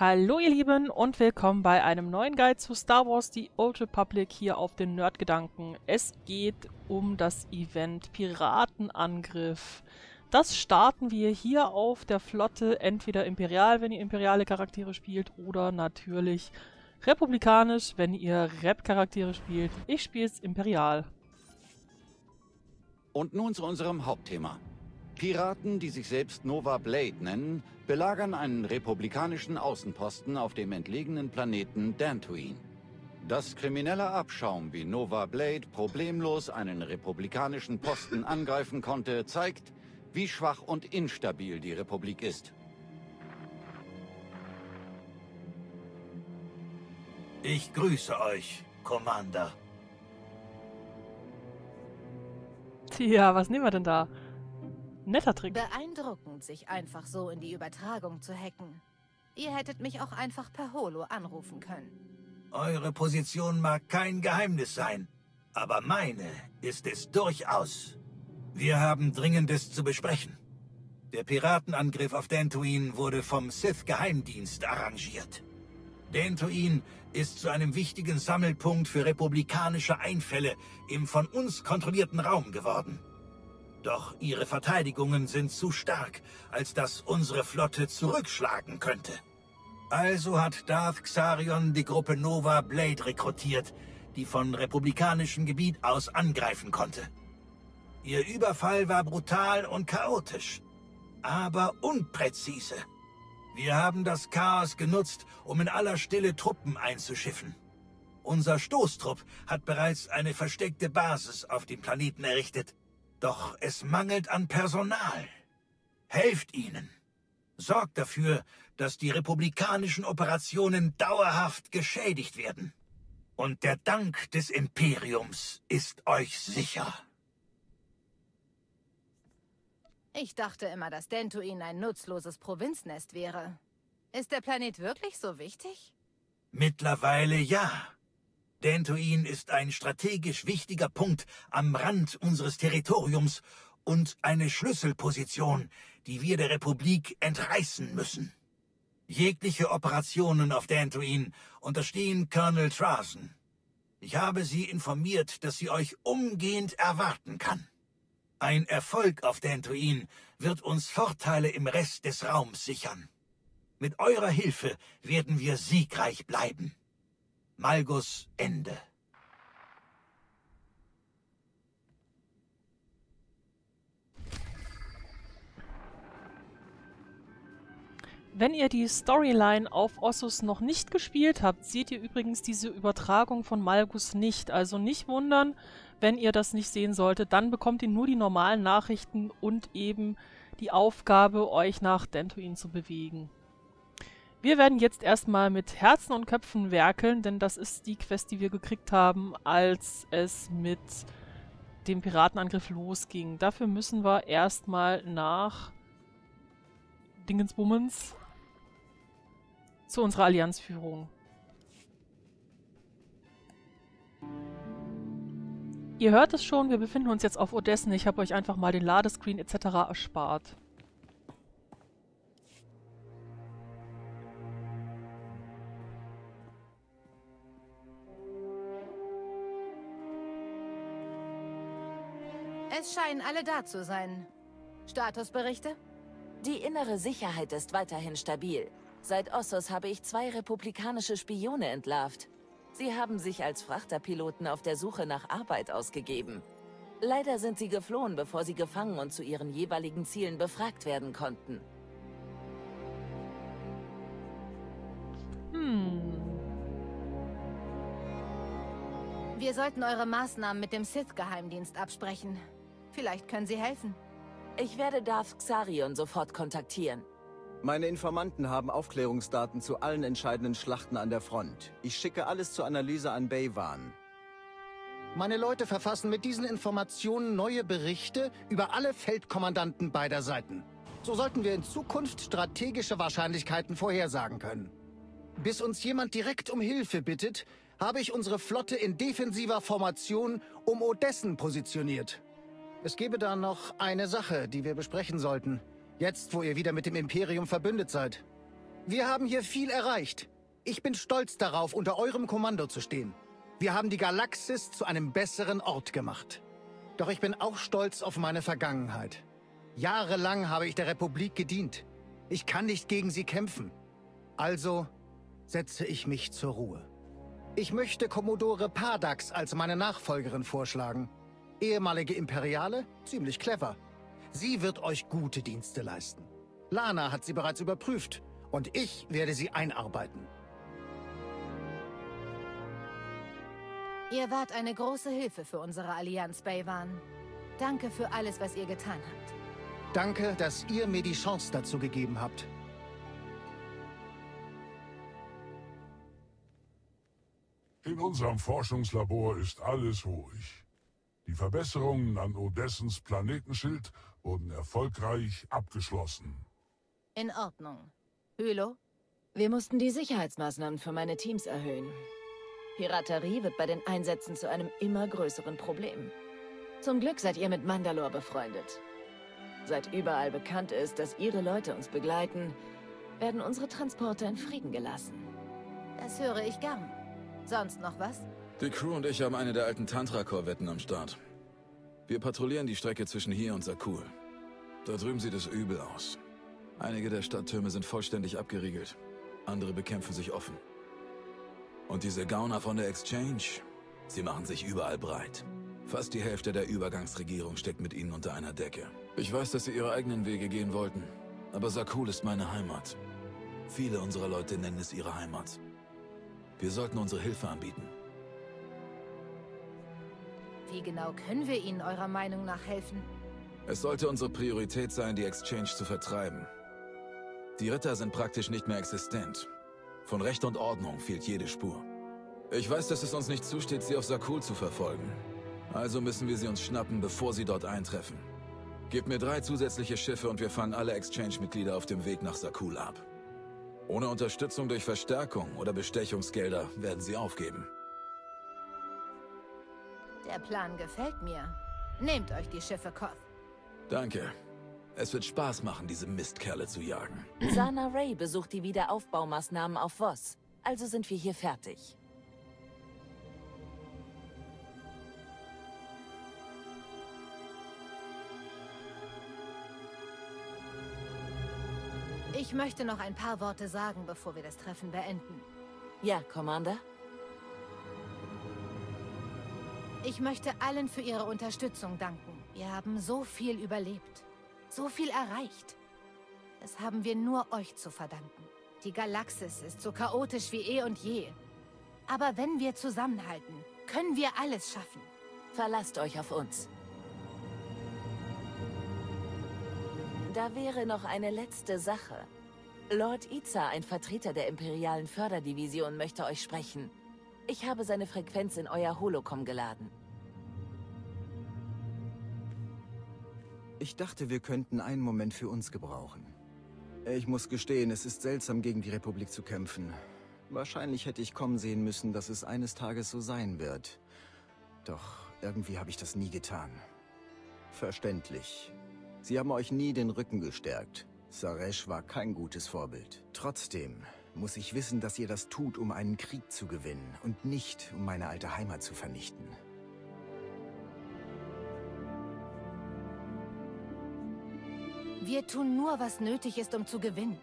Hallo ihr Lieben und willkommen bei einem neuen Guide zu Star Wars The Old Republic hier auf den Nerdgedanken. Es geht um das Event Piratenangriff. Das starten wir hier auf der Flotte, entweder imperial, wenn ihr imperiale Charaktere spielt, oder natürlich republikanisch, wenn ihr Rep-Charaktere spielt. Ich spiele es imperial. Und nun zu unserem Hauptthema. Piraten, die sich selbst Nova Blade nennen, belagern einen republikanischen Außenposten auf dem entlegenen Planeten Dantooine. Dass krimineller Abschaum wie Nova Blade problemlos einen republikanischen Posten angreifen konnte, zeigt, wie schwach und instabil die Republik ist. Ich grüße euch, Commander. Tja, was nehmen wir denn da? Netter Trick. Beeindruckend, sich einfach so in die Übertragung zu hacken. Ihr hättet mich auch einfach per Holo anrufen können. Eure Position mag kein Geheimnis sein, aber meine ist es durchaus. Wir haben Dringendes zu besprechen. Der Piratenangriff auf Dantooine wurde vom Sith-Geheimdienst arrangiert. Dantooine ist zu einem wichtigen Sammelpunkt für republikanische Einfälle im von uns kontrollierten Raum geworden. Doch ihre Verteidigungen sind zu stark, als dass unsere Flotte zurückschlagen könnte. Also hat Darth Xarion die Gruppe Nova Blade rekrutiert, die von republikanischem Gebiet aus angreifen konnte. Ihr Überfall war brutal und chaotisch, aber unpräzise. Wir haben das Chaos genutzt, um in aller Stille Truppen einzuschiffen. Unser Stoßtrupp hat bereits eine versteckte Basis auf dem Planeten errichtet, doch es mangelt an Personal. Helft ihnen. Sorgt dafür, dass die republikanischen Operationen dauerhaft geschädigt werden. Und der Dank des Imperiums ist euch sicher. Ich dachte immer, dass Dantooine ein nutzloses Provinznest wäre. Ist der Planet wirklich so wichtig? Mittlerweile ja. Dantooine ist ein strategisch wichtiger Punkt am Rand unseres Territoriums und eine Schlüsselposition, die wir der Republik entreißen müssen. Jegliche Operationen auf Dantooine unterstehen Colonel Trasen. Ich habe sie informiert, dass sie euch umgehend erwarten kann. Ein Erfolg auf Dantooine wird uns Vorteile im Rest des Raums sichern. Mit eurer Hilfe werden wir siegreich bleiben. Malgus Ende. Wenn ihr die Storyline auf Ossus noch nicht gespielt habt, seht ihr übrigens diese Übertragung von Malgus nicht. Also nicht wundern, wenn ihr das nicht sehen solltet. Dann bekommt ihr nur die normalen Nachrichten und eben die Aufgabe, euch nach Dantooine zu bewegen. Wir werden jetzt erstmal mit Herzen und Köpfen werkeln, denn das ist die Quest, die wir gekriegt haben, als es mit dem Piratenangriff losging. Dafür müssen wir erstmal nach Dingensbummens zu unserer Allianzführung. Ihr hört es schon, wir befinden uns jetzt auf Odessen. Ich habe euch einfach mal den Ladescreen etc. erspart. Scheinen alle da zu sein. Statusberichte? Die innere Sicherheit ist weiterhin stabil. Seit Ossos habe ich zwei republikanische Spione entlarvt. Sie haben sich als Frachterpiloten auf der Suche nach Arbeit ausgegeben. Leider sind sie geflohen, bevor sie gefangen und zu ihren jeweiligen Zielen befragt werden konnten. Hm. Wir sollten eure Maßnahmen mit dem Sith-Geheimdienst absprechen. Vielleicht können sie helfen. Ich werde Darth Xarion sofort kontaktieren. Meine Informanten haben Aufklärungsdaten zu allen entscheidenden Schlachten an der Front. Ich schicke alles zur Analyse an Baywan. Meine Leute verfassen mit diesen Informationen neue Berichte über alle Feldkommandanten beider Seiten. So sollten wir in Zukunft strategische Wahrscheinlichkeiten vorhersagen können. Bis uns jemand direkt um Hilfe bittet, habe ich unsere Flotte in defensiver Formation um Odessen positioniert. Es gäbe da noch eine Sache, die wir besprechen sollten. Jetzt, wo ihr wieder mit dem Imperium verbündet seid. Wir haben hier viel erreicht. Ich bin stolz darauf, unter eurem Kommando zu stehen. Wir haben die Galaxis zu einem besseren Ort gemacht. Doch ich bin auch stolz auf meine Vergangenheit. Jahrelang habe ich der Republik gedient. Ich kann nicht gegen sie kämpfen. Also setze ich mich zur Ruhe. Ich möchte Commodore Pardax als meine Nachfolgerin vorschlagen. Ehemalige Imperiale? Ziemlich clever. Sie wird euch gute Dienste leisten. Lana hat sie bereits überprüft und ich werde sie einarbeiten. Ihr wart eine große Hilfe für unsere Allianz, Baywan. Danke für alles, was ihr getan habt. Danke, dass ihr mir die Chance dazu gegeben habt. In unserem Forschungslabor ist alles ruhig. Die Verbesserungen an Odessens Planetenschild wurden erfolgreich abgeschlossen. In Ordnung. Hylo? Wir mussten die Sicherheitsmaßnahmen für meine Teams erhöhen. Piraterie wird bei den Einsätzen zu einem immer größeren Problem. Zum Glück seid ihr mit Mandalore befreundet. Seit überall bekannt ist, dass ihre Leute uns begleiten, werden unsere Transporte in Frieden gelassen. Das höre ich gern. Sonst noch was? Die Crew und ich haben eine der alten Tantra-Korvetten am Start. Wir patrouillieren die Strecke zwischen hier und Sakul. Da drüben sieht es übel aus. Einige der Stadttürme sind vollständig abgeriegelt. Andere bekämpfen sich offen. Und diese Gauner von der Exchange, sie machen sich überall breit. Fast die Hälfte der Übergangsregierung steckt mit ihnen unter einer Decke. Ich weiß, dass sie ihre eigenen Wege gehen wollten. Aber Sakul ist meine Heimat. Viele unserer Leute nennen es ihre Heimat. Wir sollten unsere Hilfe anbieten. Wie genau können wir Ihnen eurer Meinung nach helfen? Es sollte unsere Priorität sein, die Exchange zu vertreiben. Die Ritter sind praktisch nicht mehr existent. Von Recht und Ordnung fehlt jede Spur. Ich weiß, dass es uns nicht zusteht, sie auf Sakul zu verfolgen. Also müssen wir sie uns schnappen, bevor sie dort eintreffen. Gebt mir drei zusätzliche Schiffe und wir fangen alle Exchange-Mitglieder auf dem Weg nach Sakul ab. Ohne Unterstützung durch Verstärkung oder Bestechungsgelder werden sie aufgeben. Der Plan gefällt mir. Nehmt euch die Schiffe, Koth. Danke. Es wird Spaß machen, diese Mistkerle zu jagen. Sana Ray besucht die Wiederaufbaumaßnahmen auf Voss. Also sind wir hier fertig. Ich möchte noch ein paar Worte sagen, bevor wir das Treffen beenden. Ja, Commander? Ich möchte allen für ihre Unterstützung danken. Wir haben so viel überlebt. So viel erreicht. Das haben wir nur euch zu verdanken. Die Galaxis ist so chaotisch wie eh und je. Aber wenn wir zusammenhalten, können wir alles schaffen. Verlasst euch auf uns. Da wäre noch eine letzte Sache. Lord Iza, ein Vertreter der Imperialen Förderdivision, möchte euch sprechen. Ich habe seine Frequenz in euer Holocom geladen. Ich dachte, wir könnten einen Moment für uns gebrauchen. Ich muss gestehen, es ist seltsam, gegen die Republik zu kämpfen. Wahrscheinlich hätte ich kommen sehen müssen, dass es eines Tages so sein wird. Doch irgendwie habe ich das nie getan. Verständlich. Sie haben euch nie den Rücken gestärkt. Saresh war kein gutes Vorbild. Trotzdem muss ich wissen, dass ihr das tut, um einen Krieg zu gewinnen und nicht, um meine alte Heimat zu vernichten. Wir tun nur, was nötig ist, um zu gewinnen.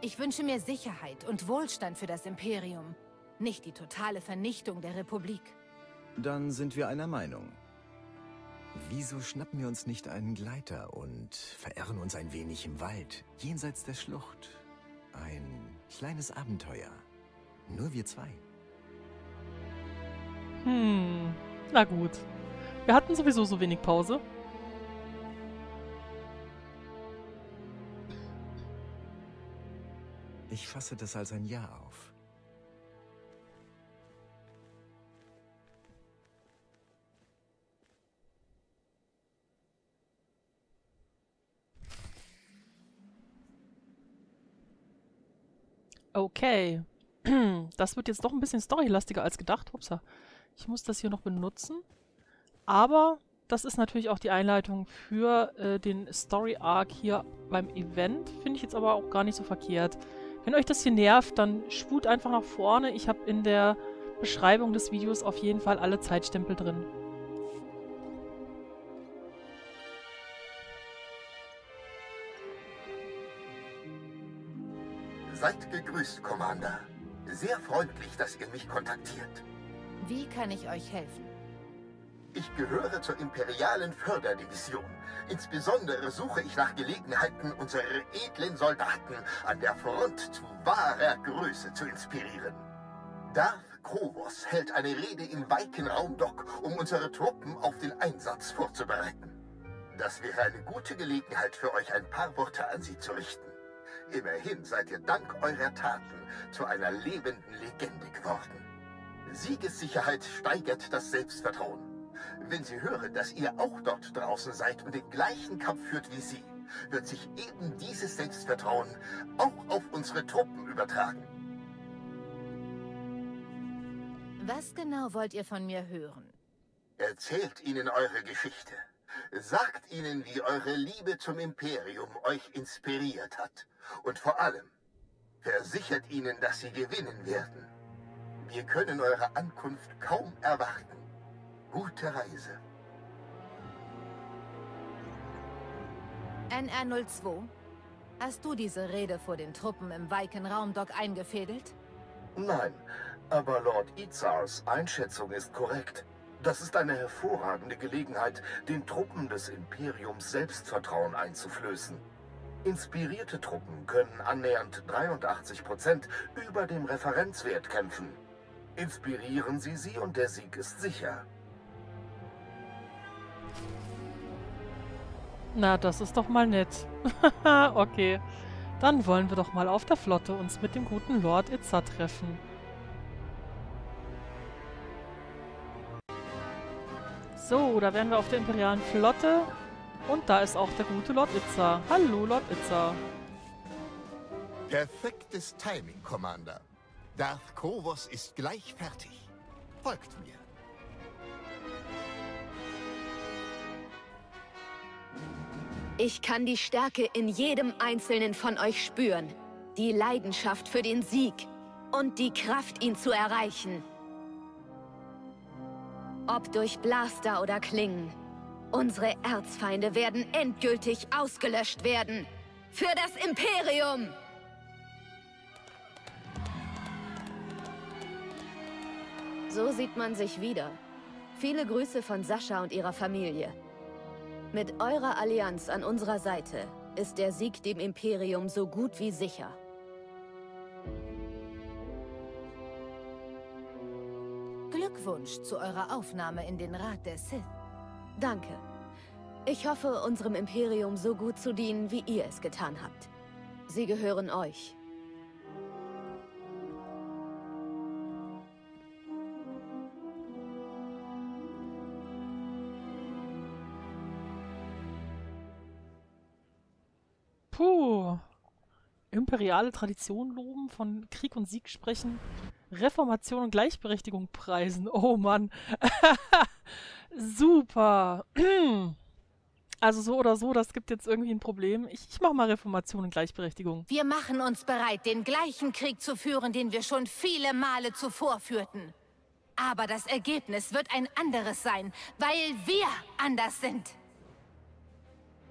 Ich wünsche mir Sicherheit und Wohlstand für das Imperium, nicht die totale Vernichtung der Republik. Dann sind wir einer Meinung. Wieso schnappen wir uns nicht einen Gleiter und verirren uns ein wenig im Wald, jenseits der Schlucht? Ein kleines Abenteuer. Nur wir zwei. Hm, na gut. Wir hatten sowieso so wenig Pause. Ich fasse das als ein Ja auf. Okay. Das wird jetzt doch ein bisschen storylastiger als gedacht. Hupsa. Ich muss das hier noch benutzen. Aber das ist natürlich auch die Einleitung für äh, den Story Arc hier beim Event. Finde ich jetzt aber auch gar nicht so verkehrt. Wenn euch das hier nervt, dann spult einfach nach vorne. Ich habe in der Beschreibung des Videos auf jeden Fall alle Zeitstempel drin. Seid gegrüßt, Commander. Sehr freundlich, dass ihr mich kontaktiert. Wie kann ich euch helfen? Ich gehöre zur imperialen Förderdivision. Insbesondere suche ich nach Gelegenheiten, unsere edlen Soldaten an der Front zu wahrer Größe zu inspirieren. Darth Krovos hält eine Rede im Weiken-Raumdock, um unsere Truppen auf den Einsatz vorzubereiten. Das wäre eine gute Gelegenheit für euch, ein paar Worte an sie zu richten. Immerhin seid ihr dank eurer Taten zu einer lebenden Legende geworden. Siegessicherheit steigert das Selbstvertrauen. Wenn sie hören, dass ihr auch dort draußen seid und den gleichen Kampf führt wie sie, wird sich eben dieses Selbstvertrauen auch auf unsere Truppen übertragen. Was genau wollt ihr von mir hören? Erzählt ihnen eure Geschichte. Sagt ihnen, wie eure Liebe zum Imperium euch inspiriert hat. Und vor allem, versichert ihnen, dass sie gewinnen werden. Wir können eure Ankunft kaum erwarten. Gute Reise. NR02, hast du diese Rede vor den Truppen im Weiken-Raumdock eingefädelt? Nein, aber Lord Izars Einschätzung ist korrekt. Das ist eine hervorragende Gelegenheit, den Truppen des Imperiums Selbstvertrauen einzuflößen. Inspirierte Truppen können annähernd 83 Prozent über dem Referenzwert kämpfen. Inspirieren Sie sie und der Sieg ist sicher. Na, das ist doch mal nett. okay. Dann wollen wir doch mal auf der Flotte uns mit dem guten Lord Itza treffen. So, da wären wir auf der imperialen Flotte. Und da ist auch der gute Lord Itza. Hallo, Lord Itza. Perfektes Timing, Commander. Darth Kovos ist gleich fertig. Folgt mir. Ich kann die Stärke in jedem Einzelnen von euch spüren. Die Leidenschaft für den Sieg und die Kraft, ihn zu erreichen. Ob durch Blaster oder Klingen. Unsere Erzfeinde werden endgültig ausgelöscht werden. Für das Imperium! So sieht man sich wieder. Viele Grüße von Sascha und ihrer Familie. Mit eurer Allianz an unserer Seite ist der Sieg dem Imperium so gut wie sicher. Glückwunsch zu eurer Aufnahme in den Rat der Sith. Danke. Ich hoffe, unserem Imperium so gut zu dienen, wie ihr es getan habt. Sie gehören euch. Puh. Imperiale Tradition loben, von Krieg und Sieg sprechen, Reformation und Gleichberechtigung preisen. Oh Mann. Super. Also so oder so, das gibt jetzt irgendwie ein Problem. Ich, ich mache mal Reformation und Gleichberechtigung. Wir machen uns bereit, den gleichen Krieg zu führen, den wir schon viele Male zuvor führten. Aber das Ergebnis wird ein anderes sein, weil wir anders sind.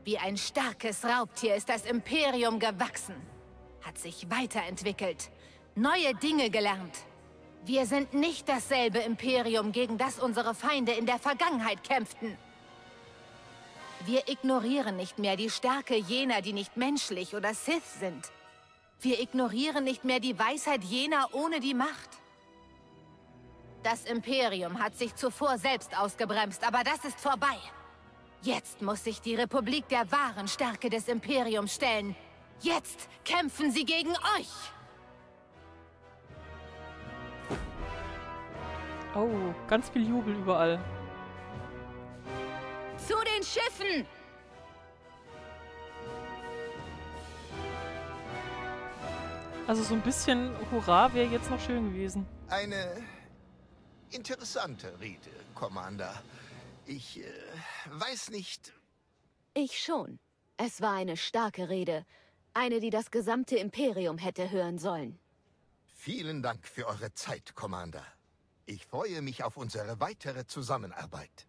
Wie ein starkes Raubtier ist das Imperium gewachsen, hat sich weiterentwickelt, neue Dinge gelernt. Wir sind nicht dasselbe Imperium, gegen das unsere Feinde in der Vergangenheit kämpften. Wir ignorieren nicht mehr die Stärke jener, die nicht menschlich oder Sith sind. Wir ignorieren nicht mehr die Weisheit jener ohne die Macht. Das Imperium hat sich zuvor selbst ausgebremst, aber das ist vorbei. Jetzt muss sich die Republik der wahren Stärke des Imperiums stellen. Jetzt kämpfen sie gegen euch! Oh, ganz viel Jubel überall. Zu den Schiffen! Also so ein bisschen Hurra wäre jetzt noch schön gewesen. Eine interessante Rede, Commander. Ich äh, weiß nicht. Ich schon. Es war eine starke Rede. Eine, die das gesamte Imperium hätte hören sollen. Vielen Dank für eure Zeit, Commander. Ich freue mich auf unsere weitere Zusammenarbeit.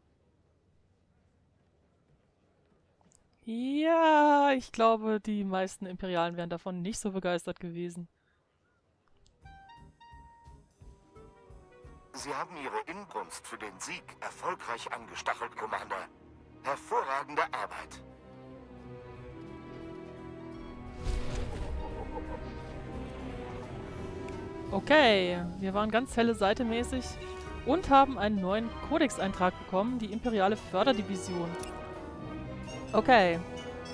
Ja, ich glaube, die meisten Imperialen wären davon nicht so begeistert gewesen. Sie haben Ihre Inbrunst für den Sieg erfolgreich angestachelt, Commander. Hervorragende Arbeit. Okay, wir waren ganz helle Seite mäßig und haben einen neuen Kodex-Eintrag bekommen, die Imperiale Förderdivision. Okay,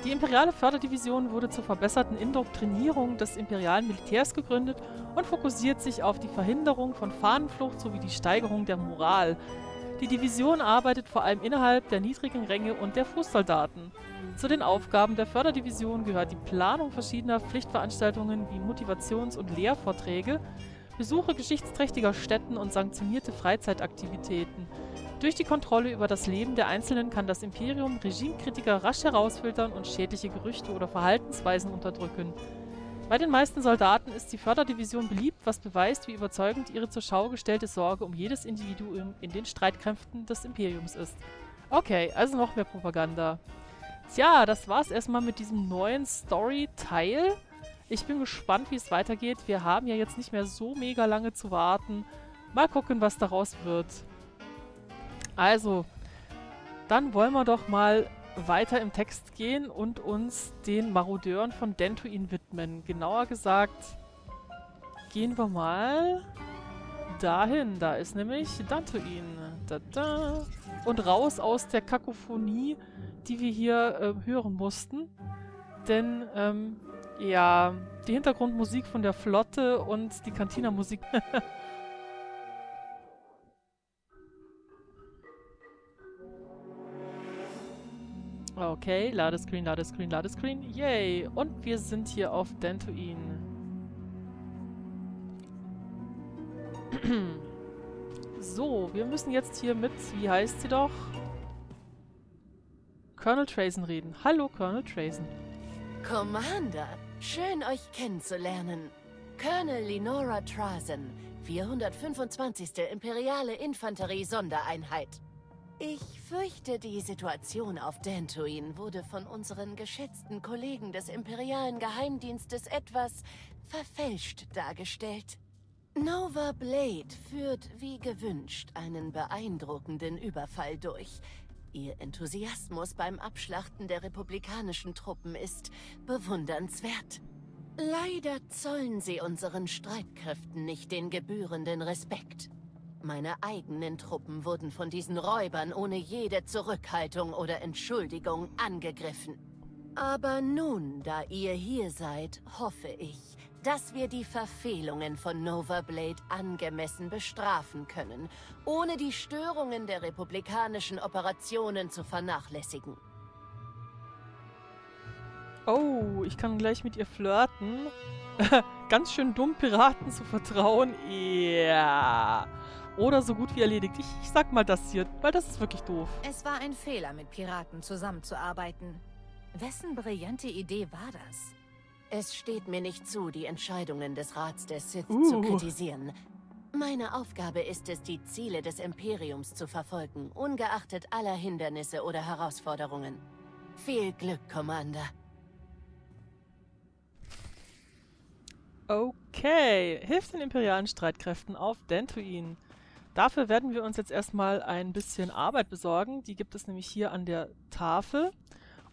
die Imperiale Förderdivision wurde zur verbesserten Indoktrinierung des imperialen Militärs gegründet und fokussiert sich auf die Verhinderung von Fahnenflucht sowie die Steigerung der Moral. Die Division arbeitet vor allem innerhalb der niedrigen Ränge und der Fußsoldaten. Zu den Aufgaben der Förderdivision gehört die Planung verschiedener Pflichtveranstaltungen wie Motivations- und Lehrvorträge, Besuche geschichtsträchtiger Städten und sanktionierte Freizeitaktivitäten. Durch die Kontrolle über das Leben der Einzelnen kann das Imperium Regimekritiker rasch herausfiltern und schädliche Gerüchte oder Verhaltensweisen unterdrücken. Bei den meisten Soldaten ist die Förderdivision beliebt, was beweist, wie überzeugend ihre zur Schau gestellte Sorge um jedes Individuum in den Streitkräften des Imperiums ist. Okay, also noch mehr Propaganda. Tja, das war's erstmal mit diesem neuen Story-Teil. Ich bin gespannt, wie es weitergeht. Wir haben ja jetzt nicht mehr so mega lange zu warten. Mal gucken, was daraus wird. Also, dann wollen wir doch mal weiter im Text gehen und uns den Marodeuren von Dentuin widmen. Genauer gesagt, gehen wir mal dahin. Da ist nämlich Dantuin. Da, da. Und raus aus der Kakophonie, die wir hier äh, hören mussten. Denn, ähm, ja, die Hintergrundmusik von der Flotte und die Cantina-Musik Okay, Ladescreen, Ladescreen, Ladescreen. Yay! Und wir sind hier auf Dantooine. so, wir müssen jetzt hier mit, wie heißt sie doch? Colonel Trazen reden. Hallo, Colonel Trazen. Commander, schön euch kennenzulernen. Colonel Lenora Trazen, 425. Imperiale Infanterie-Sondereinheit. Ich fürchte, die Situation auf Dantooine wurde von unseren geschätzten Kollegen des Imperialen Geheimdienstes etwas verfälscht dargestellt. Nova Blade führt, wie gewünscht, einen beeindruckenden Überfall durch. Ihr Enthusiasmus beim Abschlachten der republikanischen Truppen ist bewundernswert. Leider zollen sie unseren Streitkräften nicht den gebührenden Respekt. Meine eigenen Truppen wurden von diesen Räubern ohne jede Zurückhaltung oder Entschuldigung angegriffen. Aber nun, da ihr hier seid, hoffe ich, dass wir die Verfehlungen von Nova Blade angemessen bestrafen können, ohne die Störungen der republikanischen Operationen zu vernachlässigen. Oh, ich kann gleich mit ihr flirten. Ganz schön dumm, Piraten zu vertrauen. Ja. Yeah. Oder so gut wie erledigt. Ich, ich sag mal das hier, weil das ist wirklich doof. Es war ein Fehler, mit Piraten zusammenzuarbeiten. Wessen brillante Idee war das? Es steht mir nicht zu, die Entscheidungen des Rats der Sith Uh. zu kritisieren. Meine Aufgabe ist es, die Ziele des Imperiums zu verfolgen, ungeachtet aller Hindernisse oder Herausforderungen. Viel Glück, Commander. Okay, hilft den imperialen Streitkräften auf Dantooine. Dafür werden wir uns jetzt erstmal ein bisschen Arbeit besorgen. Die gibt es nämlich hier an der Tafel.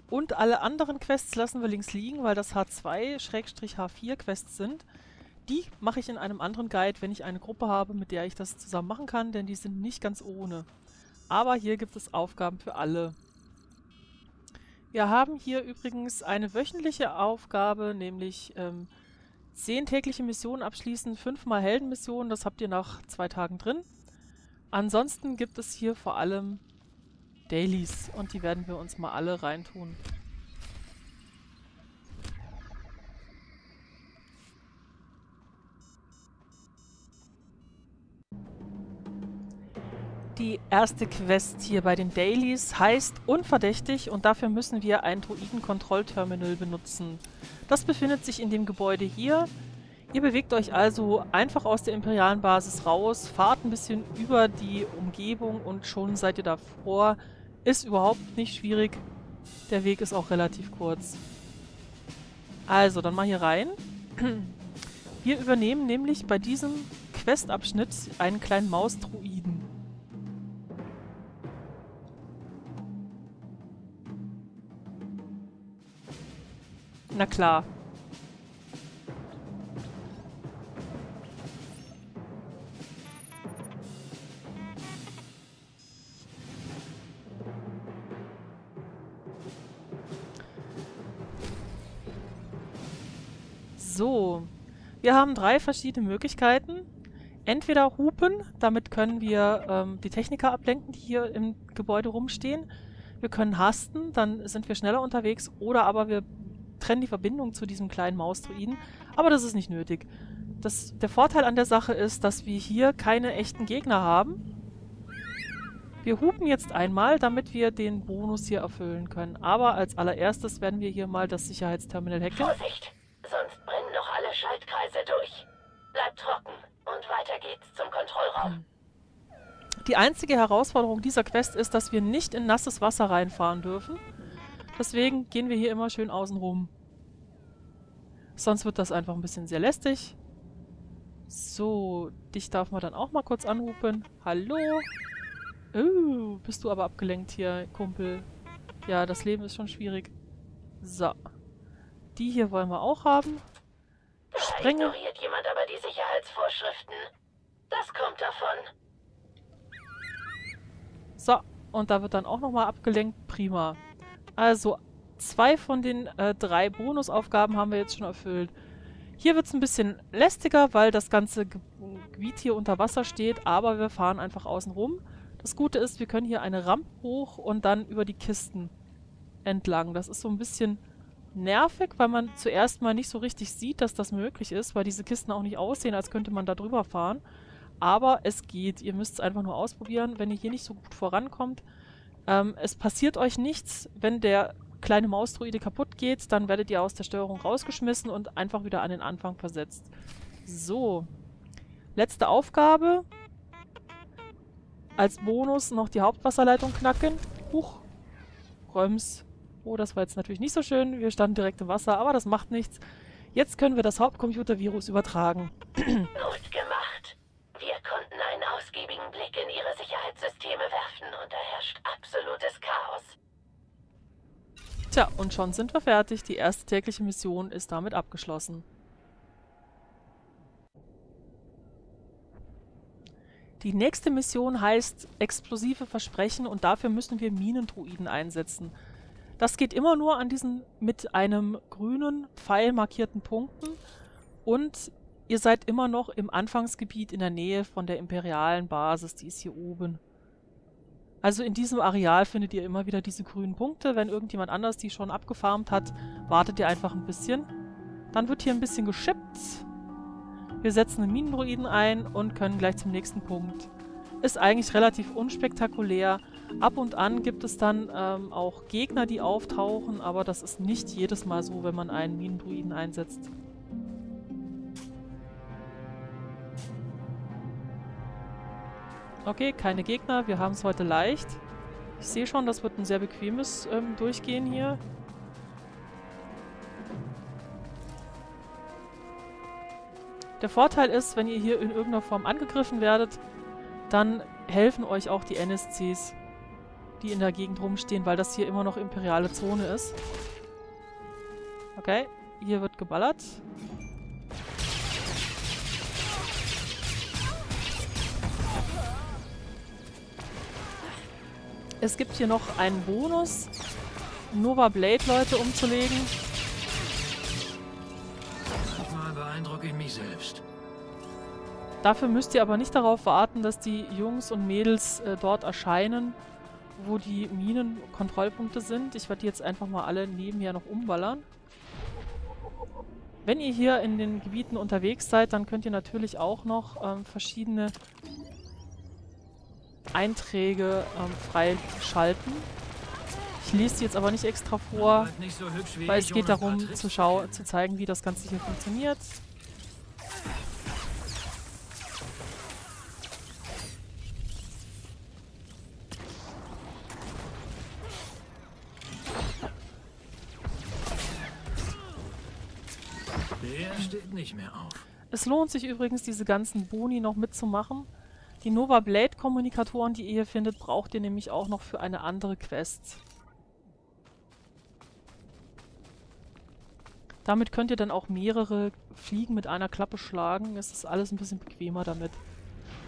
Und alle anderen Quests lassen wir links liegen, weil das H2-H4 Quests sind. Die mache ich in einem anderen Guide, wenn ich eine Gruppe habe, mit der ich das zusammen machen kann, denn die sind nicht ganz ohne. Aber hier gibt es Aufgaben für alle. Wir haben hier übrigens eine wöchentliche Aufgabe, nämlich ähm, 10 tägliche Missionen abschließen, 5 mal Heldenmissionen, das habt ihr nach zwei Tagen drin. Ansonsten gibt es hier vor allem Dailies und die werden wir uns mal alle reintun. Die erste Quest hier bei den Dailies heißt Unverdächtig und dafür müssen wir ein Druiden-Kontrollterminal benutzen. Das befindet sich in dem Gebäude hier. Ihr bewegt euch also einfach aus der imperialen Basis raus, fahrt ein bisschen über die Umgebung und schon seid ihr davor. Ist überhaupt nicht schwierig. Der Weg ist auch relativ kurz. Also, dann mal hier rein. Wir übernehmen nämlich bei diesem Questabschnitt einen kleinen Mausdruiden. Na klar. Haben drei verschiedene Möglichkeiten. Entweder hupen, damit können wir ähm, die Techniker ablenken, die hier im Gebäude rumstehen. Wir können hasten, dann sind wir schneller unterwegs. Oder aber wir trennen die Verbindung zu diesem kleinen Mausdruiden. Aber das ist nicht nötig. Das, der Vorteil an der Sache ist, dass wir hier keine echten Gegner haben. Wir hupen jetzt einmal, damit wir den Bonus hier erfüllen können. Aber als allererstes werden wir hier mal das Sicherheitsterminal hacken. Vorsicht! Sonst brennen alle Schaltkreise durch. Bleibt trocken und weiter geht's zum Kontrollraum. Die einzige Herausforderung dieser Quest ist, dass wir nicht in nasses Wasser reinfahren dürfen. Deswegen gehen wir hier immer schön außen rum. Sonst wird das einfach ein bisschen sehr lästig. So, dich darf man dann auch mal kurz anrufen. Hallo? Oh, bist du aber abgelenkt hier, Kumpel. Ja, das Leben ist schon schwierig. So. Die hier wollen wir auch haben. Sprenge. Ignoriert jemand aber die Sicherheitsvorschriften. Das kommt davon. So, und da wird dann auch nochmal abgelenkt. Prima. Also, zwei von den äh, drei Bonusaufgaben haben wir jetzt schon erfüllt. Hier wird es ein bisschen lästiger, weil das ganze Ge Gebiet hier unter Wasser steht, aber wir fahren einfach außen rum. Das Gute ist, wir können hier eine Rampe hoch und dann über die Kisten entlang. Das ist so ein bisschen nervig, weil man zuerst mal nicht so richtig sieht, dass das möglich ist, weil diese Kisten auch nicht aussehen, als könnte man da drüber fahren. Aber es geht. Ihr müsst es einfach nur ausprobieren. Wenn ihr hier nicht so gut vorankommt, ähm, es passiert euch nichts. Wenn der kleine Mausdruide kaputt geht, dann werdet ihr aus der Steuerung rausgeschmissen und einfach wieder an den Anfang versetzt. So. Letzte Aufgabe. Als Bonus noch die Hauptwasserleitung knacken. Huch. Räums. Oh, das war jetzt natürlich nicht so schön. Wir standen direkt im Wasser, aber das macht nichts. Jetzt können wir das Hauptcomputervirus übertragen. Gut gemacht. Wir konnten einen ausgiebigen Blick in ihre Sicherheitssysteme werfen und da herrscht absolutes Chaos. Tja, und schon sind wir fertig. Die erste tägliche Mission ist damit abgeschlossen. Die nächste Mission heißt Explosive Versprechen und dafür müssen wir Minendruiden einsetzen. Das geht immer nur an diesen mit einem grünen Pfeil markierten Punkten und ihr seid immer noch im Anfangsgebiet in der Nähe von der imperialen Basis, die ist hier oben. Also in diesem Areal findet ihr immer wieder diese grünen Punkte. Wenn irgendjemand anders die schon abgefarmt hat, wartet ihr einfach ein bisschen. Dann wird hier ein bisschen geschippt. Wir setzen einen Minendruiden ein und können gleich zum nächsten Punkt. Ist eigentlich relativ unspektakulär, Ab und an gibt es dann ähm, auch Gegner, die auftauchen, aber das ist nicht jedes Mal so, wenn man einen Minendruiden einsetzt. Okay, keine Gegner. Wir haben es heute leicht. Ich sehe schon, das wird ein sehr bequemes ähm, Durchgehen hier. Der Vorteil ist, wenn ihr hier in irgendeiner Form angegriffen werdet, dann helfen euch auch die NSCs die in der Gegend rumstehen, weil das hier immer noch imperiale Zone ist. Okay, hier wird geballert. Es gibt hier noch einen Bonus, Nova Blade Leute umzulegen. Beeindrucke ich mich selbst. Dafür müsst ihr aber nicht darauf warten, dass die Jungs und Mädels äh, dort erscheinen wo die Minenkontrollpunkte sind. Ich werde die jetzt einfach mal alle nebenher noch umballern. Wenn ihr hier in den Gebieten unterwegs seid, dann könnt ihr natürlich auch noch ähm, verschiedene Einträge ähm, freischalten. Ich lese die jetzt aber nicht extra vor, so weil es geht darum, zu, zu zeigen, wie das Ganze hier funktioniert. Der steht nicht mehr auf. Es lohnt sich übrigens, diese ganzen Boni noch mitzumachen. Die Nova Blade Kommunikatoren, die ihr hier findet, braucht ihr nämlich auch noch für eine andere Quest. Damit könnt ihr dann auch mehrere Fliegen mit einer Klappe schlagen. Es ist alles ein bisschen bequemer damit.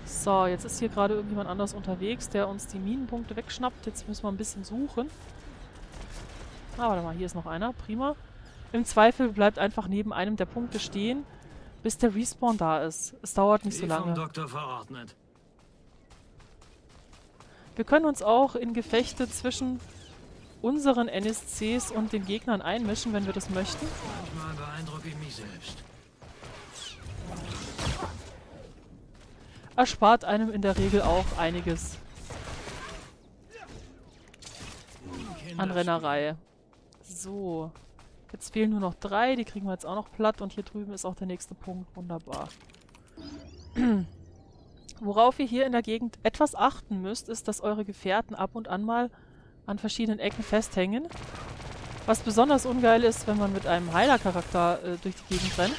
So, jetzt ist hier gerade irgendjemand anders unterwegs, der uns die Minenpunkte wegschnappt. Jetzt müssen wir ein bisschen suchen. Ah, warte mal, hier ist noch einer. Prima. Im Zweifel bleibt einfach neben einem der Punkte stehen, bis der Respawn da ist. Es dauert nicht so lange. Wir können uns auch in Gefechte zwischen unseren NSCs und den Gegnern einmischen, wenn wir das möchten. Manchmal beeindrucke ich mich selbst. Erspart einem in der Regel auch einiges an Rennerei. So. Jetzt fehlen nur noch drei, die kriegen wir jetzt auch noch platt und hier drüben ist auch der nächste Punkt. Wunderbar. Worauf ihr hier in der Gegend etwas achten müsst, ist, dass eure Gefährten ab und an mal an verschiedenen Ecken festhängen. Was besonders ungeil ist, wenn man mit einem Heiler-Charakter äh, durch die Gegend rennt.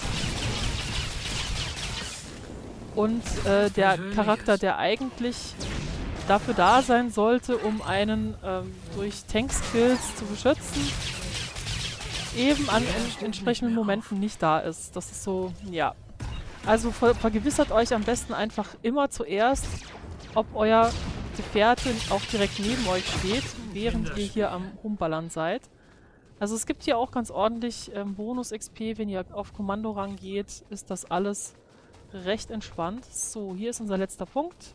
Und äh, der Charakter, der eigentlich dafür da sein sollte, um einen ähm, durch Tank-Skills zu beschützen, eben an en entsprechenden Momenten nicht da ist. Das ist so, ja. Also ver vergewissert euch am besten einfach immer zuerst, ob euer Gefährte auch direkt neben euch steht, während ihr hier am Rumballern seid. Also es gibt hier auch ganz ordentlich ähm, Bonus-XP, wenn ihr auf Kommandorang geht, ist das alles recht entspannt. So, hier ist unser letzter Punkt.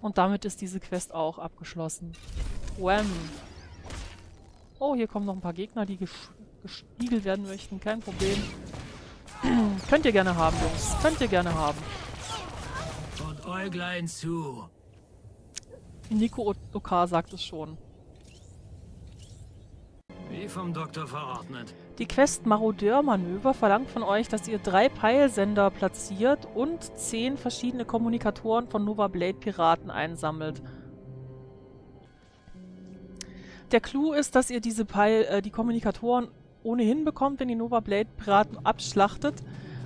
Und damit ist diese Quest auch abgeschlossen. Wham! Oh, hier kommen noch ein paar Gegner, die gespiegelt werden möchten. Kein Problem. Könnt ihr gerne haben, Jungs. Könnt ihr gerne haben. Und Äuglein zu. Nico Okar sagt es schon. Wie vom Doktor verordnet. Die Quest Marodeur-Manöver verlangt von euch, dass ihr drei Peilsender platziert und zehn verschiedene Kommunikatoren von Nova Blade Piraten einsammelt. Der Clou ist, dass ihr diese Peil, äh, die Kommunikatoren ohnehin bekommt, wenn die Nova Blade Piraten abschlachtet.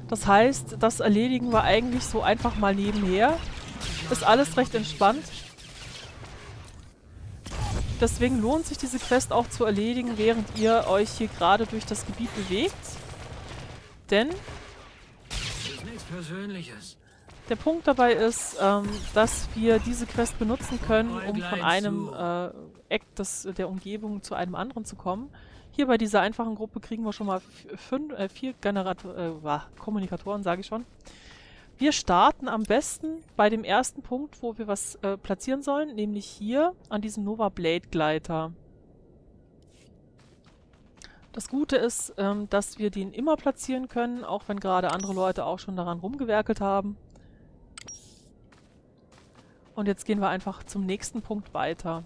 Das heißt, das erledigen wir eigentlich so einfach mal nebenher. Ist alles recht entspannt. Deswegen lohnt sich diese Quest auch zu erledigen, während ihr euch hier gerade durch das Gebiet bewegt. Denn der Punkt dabei ist, ähm, dass wir diese Quest benutzen können, um von einem äh, Eck des, der Umgebung zu einem anderen zu kommen. Hier bei dieser einfachen Gruppe kriegen wir schon mal fünf, äh, vier Generator äh, Kommunikatoren, sage ich schon. Wir starten am besten bei dem ersten Punkt, wo wir was äh, platzieren sollen, nämlich hier an diesem Nova Blade Gleiter. Das Gute ist, ähm, dass wir den immer platzieren können, auch wenn gerade andere Leute auch schon daran rumgewerkelt haben. Und jetzt gehen wir einfach zum nächsten Punkt weiter.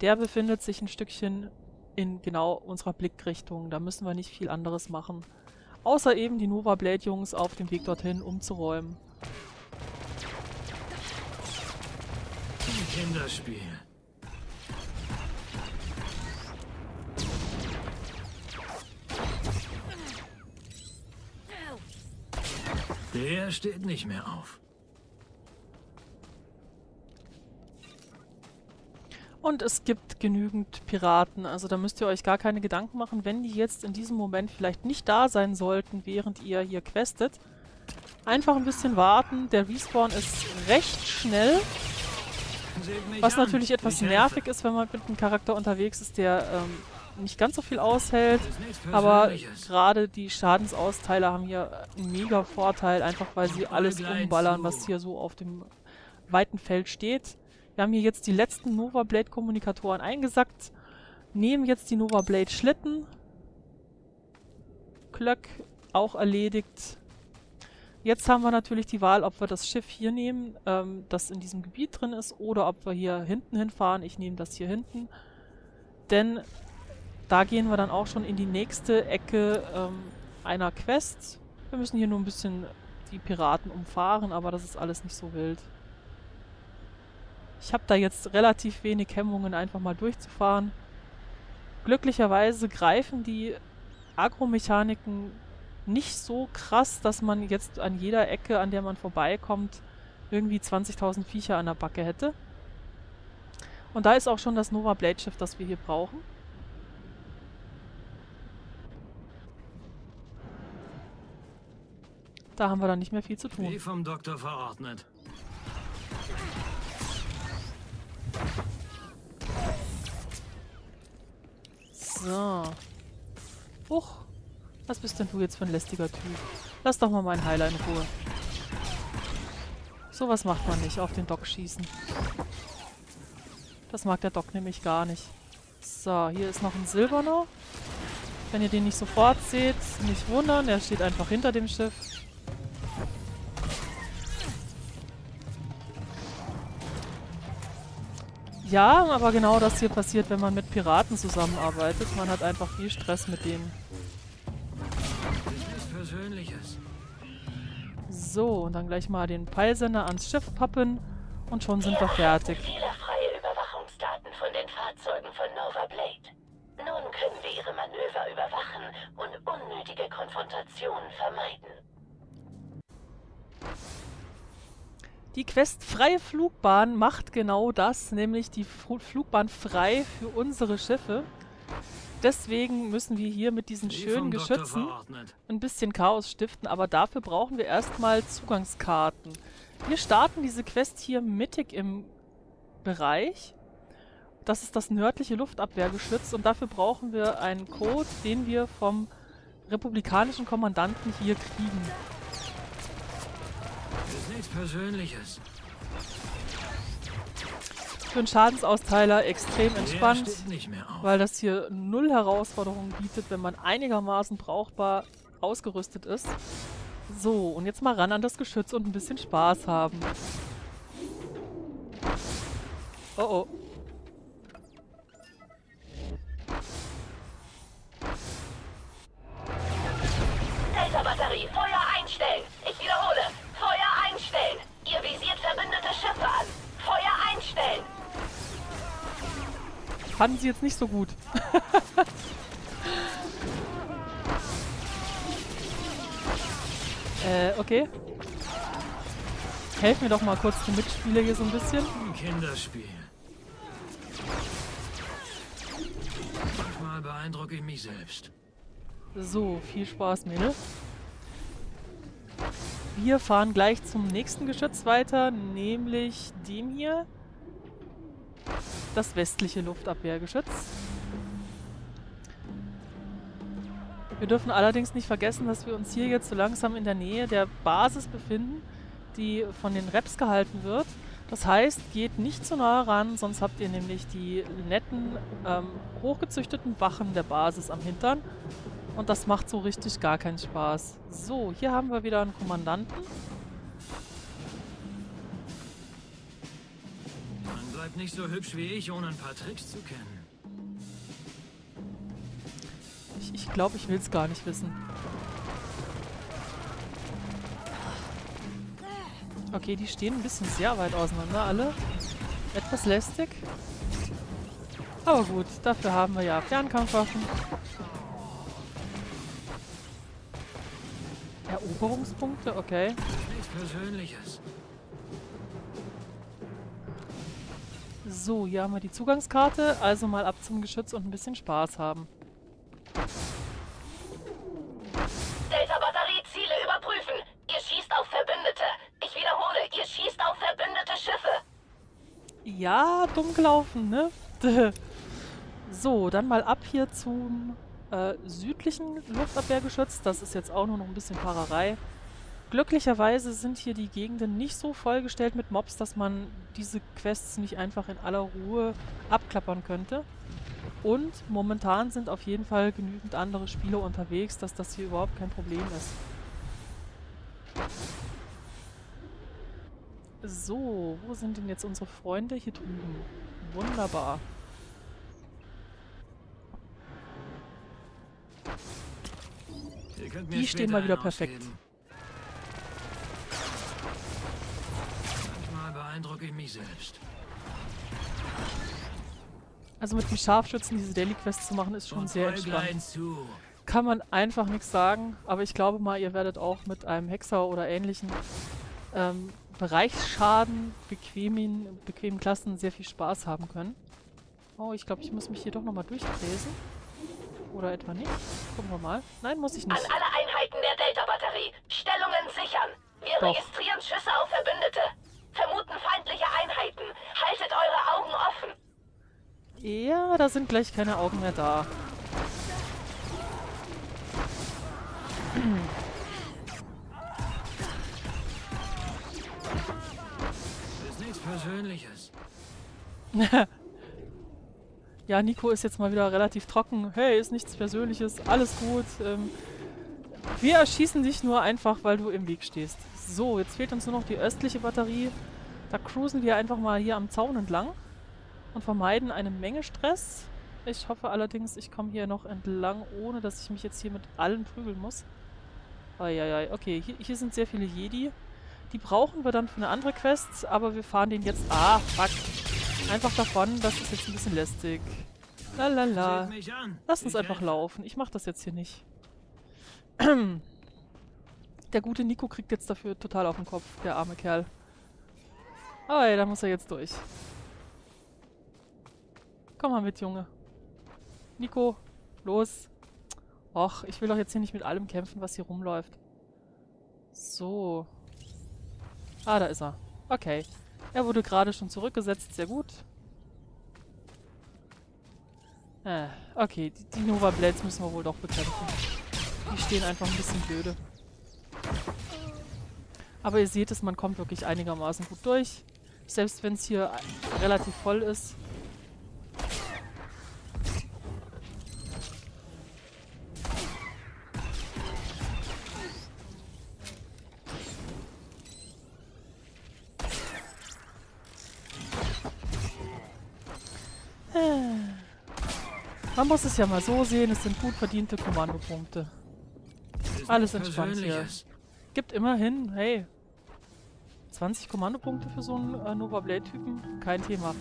Der befindet sich ein Stückchen in genau unserer Blickrichtung. Da müssen wir nicht viel anderes machen. Außer eben die Nova Blade Jungs auf dem Weg dorthin umzuräumen. Kinderspiel. Der steht nicht mehr auf. Und es gibt genügend Piraten, also da müsst ihr euch gar keine Gedanken machen, wenn die jetzt in diesem Moment vielleicht nicht da sein sollten, während ihr hier questet. Einfach ein bisschen warten, der Respawn ist recht schnell. Was natürlich etwas nervig ist, wenn man mit einem Charakter unterwegs ist, der ähm, nicht ganz so viel aushält. Aber gerade die Schadensausteiler haben hier einen mega Vorteil, einfach weil sie alles umballern, was hier so auf dem weiten Feld steht. Wir haben hier jetzt die letzten Nova Blade Kommunikatoren eingesackt. Nehmen jetzt die Nova Blade Schlitten. Klöck auch erledigt. Jetzt haben wir natürlich die Wahl, ob wir das Schiff hier nehmen, ähm, das in diesem Gebiet drin ist, oder ob wir hier hinten hinfahren. Ich nehme das hier hinten. Denn da gehen wir dann auch schon in die nächste Ecke ähm, einer Quest. Wir müssen hier nur ein bisschen die Piraten umfahren, aber das ist alles nicht so wild. Ich habe da jetzt relativ wenig Hemmungen, einfach mal durchzufahren. Glücklicherweise greifen die Agromechaniken nicht so krass, dass man jetzt an jeder Ecke, an der man vorbeikommt, irgendwie 20.000 Viecher an der Backe hätte. Und da ist auch schon das Nova Blade Schiff, das wir hier brauchen. Da haben wir dann nicht mehr viel zu tun. Wie vom Doktor verordnet. So. Huch. Was bist denn du jetzt für ein lästiger Typ? Lass doch mal meinen Heiler in Ruhe. Sowas macht man nicht, auf den Doc schießen. Das mag der Doc nämlich gar nicht. So, hier ist noch ein Silberner. Wenn ihr den nicht sofort seht, nicht wundern, er steht einfach hinter dem Schiff. Ja, aber genau das hier passiert, wenn man mit Piraten zusammenarbeitet. Man hat einfach viel Stress mit denen. So, und dann gleich mal den Peilsender ans Schiff pappen und schon sind wir fertig. viele freie Überwachungsdaten von den Fahrzeugen von Nova Blade. Nun können wir ihre Manöver überwachen und unnötige Konfrontationen vermeiden. Die Quest Freie Flugbahn macht genau das, nämlich die Flugbahn frei für unsere Schiffe. Deswegen müssen wir hier mit diesen schönen Geschützen ein bisschen Chaos stiften, aber dafür brauchen wir erstmal Zugangskarten. Wir starten diese Quest hier mittig im Bereich. Das ist das nördliche Luftabwehrgeschütz und dafür brauchen wir einen Code, den wir vom republikanischen Kommandanten hier kriegen nichts Persönliches. Für einen Schadensausteiler extrem entspannt, weil das hier null Herausforderungen bietet, wenn man einigermaßen brauchbar ausgerüstet ist. So, und jetzt mal ran an das Geschütz und ein bisschen Spaß haben. Oh oh. Fanden sie jetzt nicht so gut. äh, okay. Helf mir doch mal kurz die Mitspieler hier so ein bisschen. Ein Kinderspiel. Manchmal beeindrucke ich mich selbst. So, viel Spaß, Mädel. Wir fahren gleich zum nächsten Geschütz weiter, nämlich dem hier. Das westliche Luftabwehrgeschütz. Wir dürfen allerdings nicht vergessen, dass wir uns hier jetzt so langsam in der Nähe der Basis befinden, die von den Reps gehalten wird. Das heißt, geht nicht zu nah ran, sonst habt ihr nämlich die netten, ähm, hochgezüchteten Wachen der Basis am Hintern. Und das macht so richtig gar keinen Spaß. So, hier haben wir wieder einen Kommandanten. Bleibt nicht so hübsch wie ich, ohne ein paar Tricks zu kennen. Ich, ich glaube, ich will es gar nicht wissen. Okay, die stehen ein bisschen sehr weit auseinander, alle. Etwas lästig. Aber gut, dafür haben wir ja Fernkampfwaffen. Eroberungspunkte, okay. Nichts Persönliches. So, hier haben wir die Zugangskarte. Also mal ab zum Geschütz und ein bisschen Spaß haben. Delta-Batterie, Ziele überprüfen. Ihr schießt auf Verbündete. Ich wiederhole, ihr schießt auf verbündete Schiffe. Ja, dumm gelaufen, ne? so, dann mal ab hier zum äh, südlichen Luftabwehrgeschütz. Das ist jetzt auch nur noch ein bisschen Fahrerei. Glücklicherweise sind hier die Gegenden nicht so vollgestellt mit Mobs, dass man diese Quests nicht einfach in aller Ruhe abklappern könnte. Und momentan sind auf jeden Fall genügend andere Spieler unterwegs, dass das hier überhaupt kein Problem ist. So, wo sind denn jetzt unsere Freunde? Hier drüben. Wunderbar. Die stehen mal wieder perfekt. Manchmal beeindrucke ich mich selbst. Also mit dem Scharfschützen diese Daily Quest zu machen, ist schon sehr entspannt. Kann man einfach nichts sagen, aber ich glaube mal, ihr werdet auch mit einem Hexer oder ähnlichen ähm, Bereichsschaden bequemen, bequemen Klassen sehr viel Spaß haben können. Oh, ich glaube, ich muss mich hier doch nochmal durchlesen. Oder etwa nicht? Gucken wir mal. Nein, muss ich nicht. An alle Einheiten der Delta-Batterie. Stellungen sichern. Wir Doch. registrieren Schüsse auf Verbündete. Vermuten feindliche Einheiten. Haltet eure Augen offen. Da sind gleich keine Augen mehr da. Ist nichts Persönliches. ja, Nico ist jetzt mal wieder relativ trocken. Hey, ist nichts Persönliches, alles gut. Ähm, wir erschießen dich nur einfach, weil du im Weg stehst. So, jetzt fehlt uns nur noch die östliche Batterie. Da cruisen wir einfach mal hier am Zaun entlang und vermeiden eine Menge Stress. Ich hoffe allerdings, ich komme hier noch entlang, ohne dass ich mich jetzt hier mit allen prügeln muss. Eieiei, okay, hier, hier sind sehr viele Jedi. Die brauchen wir dann für eine andere Quest, aber wir fahren den jetzt... Ah, fuck. Einfach davon, das ist jetzt ein bisschen lästig. Lalala. Lass uns einfach laufen. Ich mach das jetzt hier nicht. Der gute Nico kriegt jetzt dafür total auf den Kopf, der arme Kerl. Aber ey, da muss er jetzt durch. Komm mal mit, Junge. Nico, los. Och, ich will doch jetzt hier nicht mit allem kämpfen, was hier rumläuft. So. Ah, da ist er. Okay. Er wurde gerade schon zurückgesetzt. Sehr gut. Äh, okay, die, die Nova Blades müssen wir wohl doch bekämpfen. Die stehen einfach ein bisschen blöde. Aber ihr seht es, man kommt wirklich einigermaßen gut durch. Selbst wenn es hier relativ voll ist. Man muss es ja mal so sehen, es sind gut verdiente Kommandopunkte. Alles entspannt hier. Gibt immerhin, hey, 20 Kommandopunkte für so einen äh, Nova Blade-Typen? Kein Thema.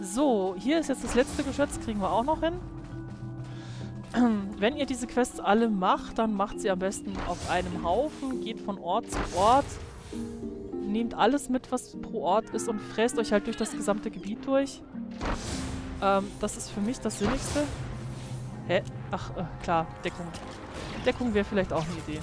So, hier ist jetzt das letzte Geschütz, kriegen wir auch noch hin. Wenn ihr diese Quests alle macht, dann macht sie am besten auf einem Haufen, geht von Ort zu Ort, nehmt alles mit, was pro Ort ist und fräst euch halt durch das gesamte Gebiet durch. Ähm, das ist für mich das Sinnigste. Hä? Ach, äh, klar, Deckung. Deckung wäre vielleicht auch eine Idee.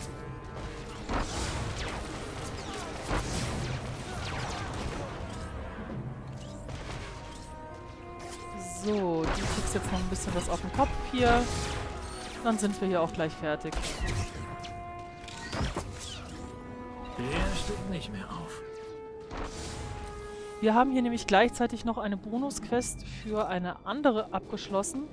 So, du kriegst jetzt noch ein bisschen was auf den Kopf hier. Dann sind wir hier auch gleich fertig. Der steht nicht mehr auf. Wir haben hier nämlich gleichzeitig noch eine Bonusquest für eine andere abgeschlossen.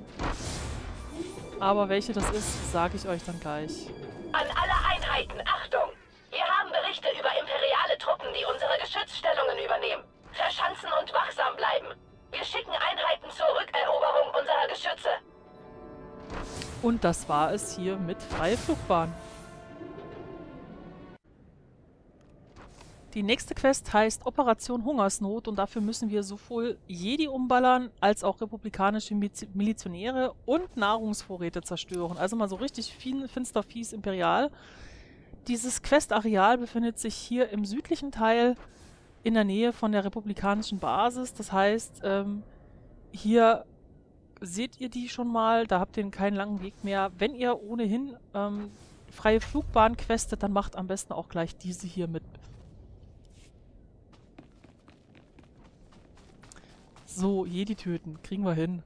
Aber welche das ist, sage ich euch dann gleich. An alle Einheiten, Achtung! Wir haben Berichte über imperiale Truppen, die unsere Geschützstellungen übernehmen. Verschanzen und wachsam bleiben. Wir schicken Einheiten zur Rückeroberung unserer Geschütze. Und das war es hier mit freie Flugbahn. Die nächste Quest heißt Operation Hungersnot und dafür müssen wir sowohl Jedi umballern als auch republikanische Miliz- Milizionäre und Nahrungsvorräte zerstören. Also mal so richtig fin finster fies imperial. Dieses Questareal befindet sich hier im südlichen Teil in der Nähe von der republikanischen Basis. Das heißt, ähm, hier seht ihr die schon mal. Da habt ihr keinen langen Weg mehr. Wenn ihr ohnehin ähm, freie Flugbahn questet, dann macht am besten auch gleich diese hier mit. So, Jedi töten. Kriegen wir hin.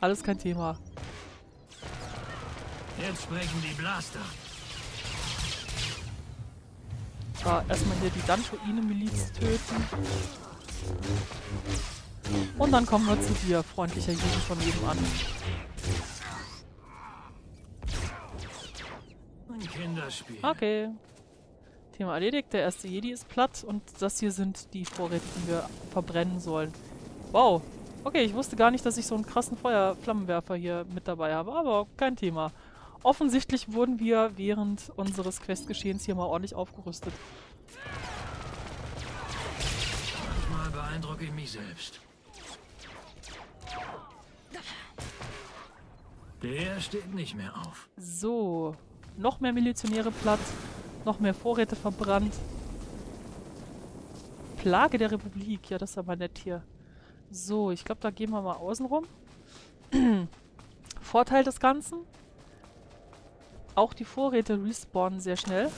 Alles kein Thema. Jetzt sprechen die Blaster. So, erstmal hier die Dantoine-Miliz töten. Und dann kommen wir zu dir, freundlicher Jedi von nebenan. Ein Kinderspiel. Okay. Thema erledigt. Der erste Jedi ist platt und das hier sind die Vorräte, die wir verbrennen sollen. Wow. Okay, ich wusste gar nicht, dass ich so einen krassen Feuerflammenwerfer hier mit dabei habe, aber kein Thema. Offensichtlich wurden wir während unseres Questgeschehens hier mal ordentlich aufgerüstet. Manchmal beeindrucke ich mich selbst. Der steht nicht mehr auf. So, noch mehr Milizionäre platt, noch mehr Vorräte verbrannt. Plage der Republik, ja, das ist aber nett hier. So, ich glaube, da gehen wir mal außen rum. Vorteil des Ganzen, auch die Vorräte respawnen sehr schnell.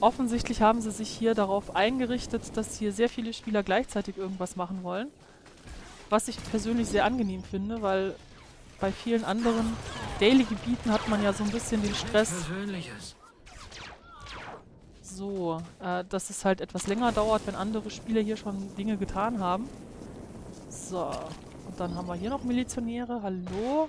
Offensichtlich haben sie sich hier darauf eingerichtet, dass hier sehr viele Spieler gleichzeitig irgendwas machen wollen. Was ich persönlich sehr angenehm finde, weil bei vielen anderen Daily-Gebieten hat man ja so ein bisschen den Stress. So, äh, dass es halt etwas länger dauert, wenn andere Spieler hier schon Dinge getan haben. So, und dann haben wir hier noch Milizionäre. Hallo?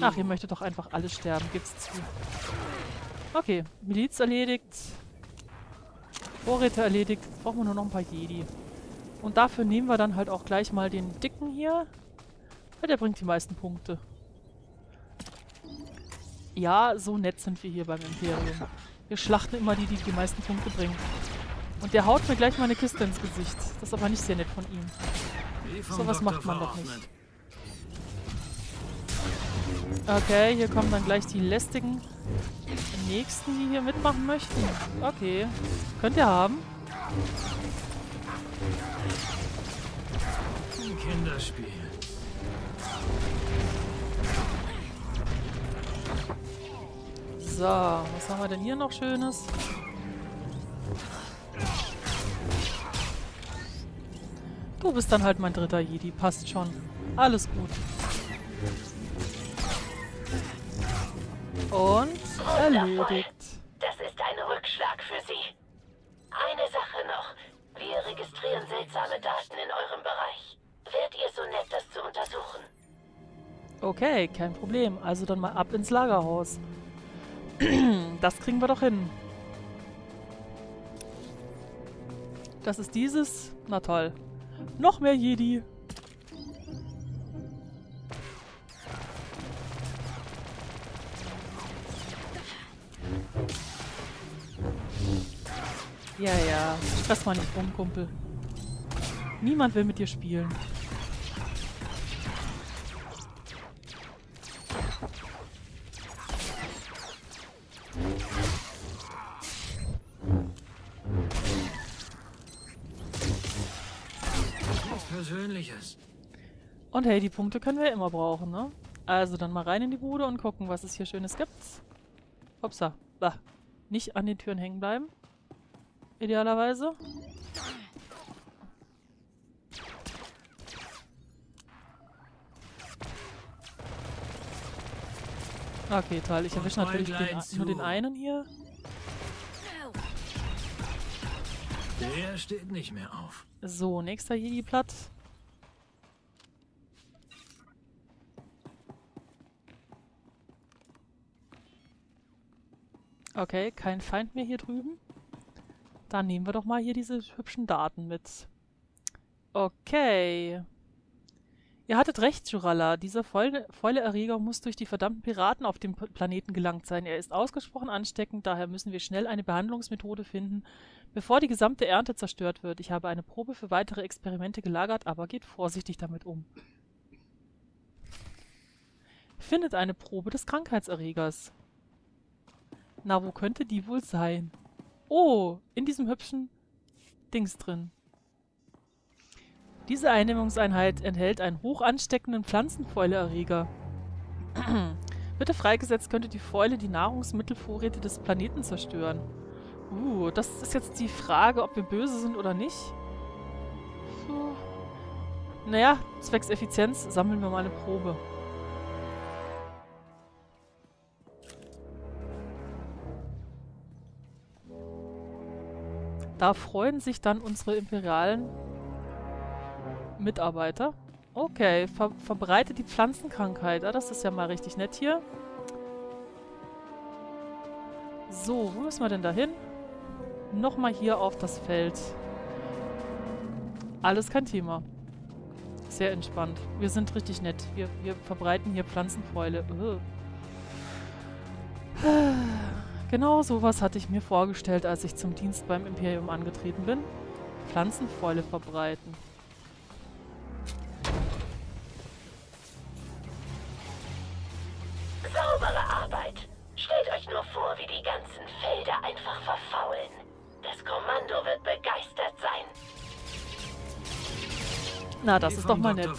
Ach, ihr möchtet doch einfach alle sterben, gibt's zu. Okay, Miliz erledigt. Vorräte erledigt. Brauchen wir nur noch ein paar Jedi. Und dafür nehmen wir dann halt auch gleich mal den Dicken hier. Weil der bringt die meisten Punkte. Ja, so nett sind wir hier beim Imperium. Wir schlachten immer die, die die meisten Punkte bringen. Und der haut mir gleich mal eine Kiste ins Gesicht. Das ist aber nicht sehr nett von ihm. So was macht man doch nicht. Okay, hier kommen dann gleich die lästigen Nächsten, die hier mitmachen möchten. Okay. Könnt ihr haben. Kinderspiel. So, was haben wir denn hier noch Schönes? Du bist dann halt mein dritter Jedi. Passt schon. Alles gut. Und erledigt. Das ist ein Rückschlag für Sie. Eine Sache noch. Wir registrieren seltsame Daten in eurem Bereich. Wärt ihr so nett, das zu untersuchen? Okay, kein Problem. Also dann mal ab ins Lagerhaus. das kriegen wir doch hin. Das ist dieses. Na toll. Noch mehr Jedi. Ja, ja. Stress mal nicht rum, Kumpel. Niemand will mit dir spielen. Und hey, die Punkte können wir immer brauchen, ne? Also dann mal rein in die Bude und gucken, was es hier Schönes gibt. Upsa. Bah. Nicht an den Türen hängen bleiben. Idealerweise. Okay, toll. Ich erwische natürlich den, nur den einen hier. Der steht nicht mehr auf. So, nächster Jedi-Platt. Okay, kein Feind mehr hier drüben. Dann nehmen wir doch mal hier diese hübschen Daten mit. Okay. Ihr hattet recht, Juralla. Dieser Fäuleerreger muss durch die verdammten Piraten auf dem Planeten gelangt sein. Er ist ausgesprochen ansteckend, daher müssen wir schnell eine Behandlungsmethode finden, bevor die gesamte Ernte zerstört wird. Ich habe eine Probe für weitere Experimente gelagert, aber geht vorsichtig damit um. Findet eine Probe des Krankheitserregers. Na, wo könnte die wohl sein? Oh, in diesem hübschen Dings drin. Diese Einnehmungseinheit enthält einen hoch ansteckenden Pflanzenfäuleerreger. Bitte freigesetzt könnte die Fäule die Nahrungsmittelvorräte des Planeten zerstören. Uh, das ist jetzt die Frage, ob wir böse sind oder nicht. Puh. Naja, zwecks Effizienz sammeln wir mal eine Probe. Da freuen sich dann unsere imperialen Mitarbeiter. Okay, ver verbreitet die Pflanzenkrankheit. Ah, das ist ja mal richtig nett hier. So, wo müssen wir denn da hin? Nochmal hier auf das Feld. Alles kein Thema. Sehr entspannt. Wir sind richtig nett. Wir, wir verbreiten hier Pflanzenfäule. Ugh. Genau sowas hatte ich mir vorgestellt, als ich zum Dienst beim Imperium angetreten bin. Pflanzenfäule verbreiten. Saubere Arbeit. Stellt euch nur vor, wie die ganzen Felder einfach verfaulen. Das Kommando wird begeistert sein. Na, das ist doch mal nett.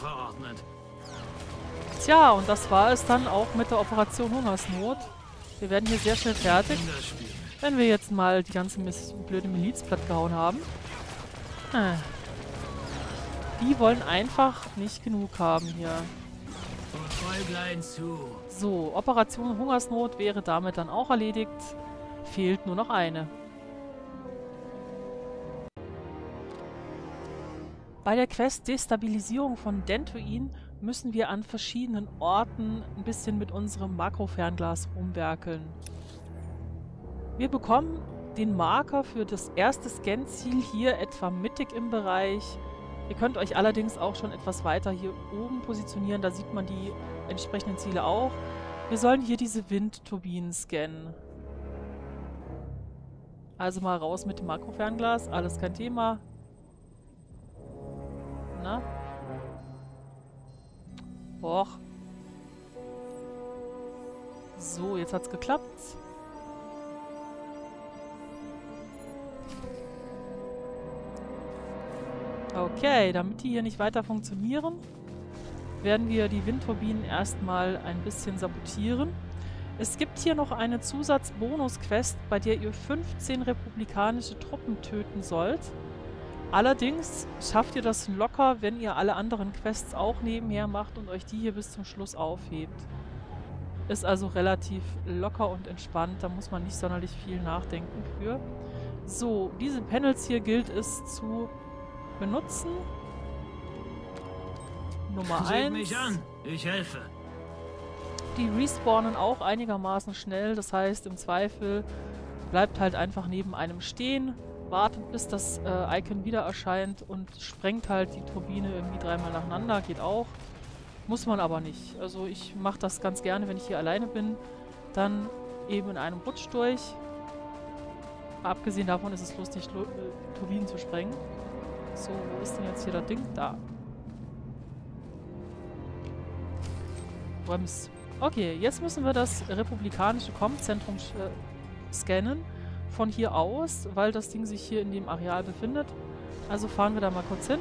Tja, und das war es dann auch mit der Operation Hungersnot. Wir werden hier sehr schnell fertig, wenn wir jetzt mal die ganze Miss blöde Miliz plattgehauen haben. Ah. Die wollen einfach nicht genug haben hier. So, Operation Hungersnot wäre damit dann auch erledigt. Fehlt nur noch eine. Bei der Quest Destabilisierung von Dentuin müssen wir an verschiedenen Orten ein bisschen mit unserem Makrofernglas rumwerkeln. Wir bekommen den Marker für das erste Scan-Ziel hier etwa mittig im Bereich. Ihr könnt euch allerdings auch schon etwas weiter hier oben positionieren, da sieht man die entsprechenden Ziele auch. Wir sollen hier diese Windturbinen scannen. Also mal raus mit dem Makrofernglas, alles kein Thema. Na? Och. So, jetzt hat's geklappt. Okay, damit die hier nicht weiter funktionieren, werden wir die Windturbinen erstmal ein bisschen sabotieren. Es gibt hier noch eine Zusatzbonus-Quest, bei der ihr 15 republikanische Truppen töten sollt. Allerdings schafft ihr das locker, wenn ihr alle anderen Quests auch nebenher macht und euch die hier bis zum Schluss aufhebt. Ist also relativ locker und entspannt, da muss man nicht sonderlich viel nachdenken für. So, diese Panels hier gilt es zu benutzen. Nummer 1. mich an, ich helfe. Die respawnen auch einigermaßen schnell, das heißt im Zweifel bleibt halt einfach neben einem stehen, wartet bis das äh, Icon wieder erscheint und sprengt halt die Turbine irgendwie dreimal nacheinander, geht auch. Muss man aber nicht. Also ich mache das ganz gerne, wenn ich hier alleine bin, dann eben in einem Rutsch durch. Abgesehen davon ist es lustig, äh, Turbinen zu sprengen. So, wo ist denn jetzt hier das Ding? Da. Brems. Okay, jetzt müssen wir das republikanische Com-Zentrum äh, scannen. Von hier aus, weil das Ding sich hier in dem Areal befindet. Also fahren wir da mal kurz hin.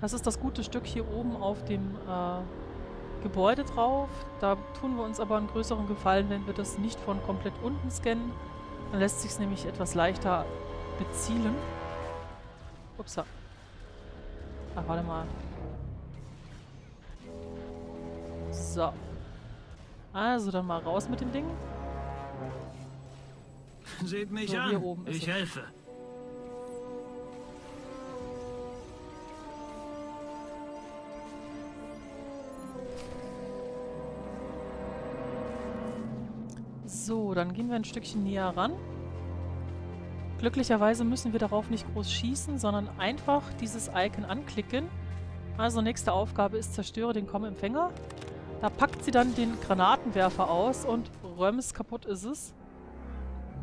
Das ist das gute Stück hier oben auf dem äh, Gebäude drauf. Da tun wir uns aber einen größeren Gefallen, wenn wir das nicht von komplett unten scannen. Dann lässt sich es nämlich etwas leichter bezielen. Upsa. Ach, warte mal. So. Also dann mal raus mit dem Ding. Seht mich so, an. ich helfe. So, dann gehen wir ein Stückchen näher ran. Glücklicherweise müssen wir darauf nicht groß schießen, sondern einfach dieses Icon anklicken. Also nächste Aufgabe ist, zerstöre den Com-Empfänger. Da packt sie dann den Granatenwerfer aus und röms kaputt ist es.